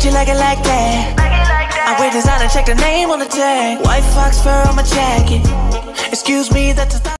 I know that you like it like that. I wear designer, check the name on the tag. White fox fur on my jacket. Excuse me, that's a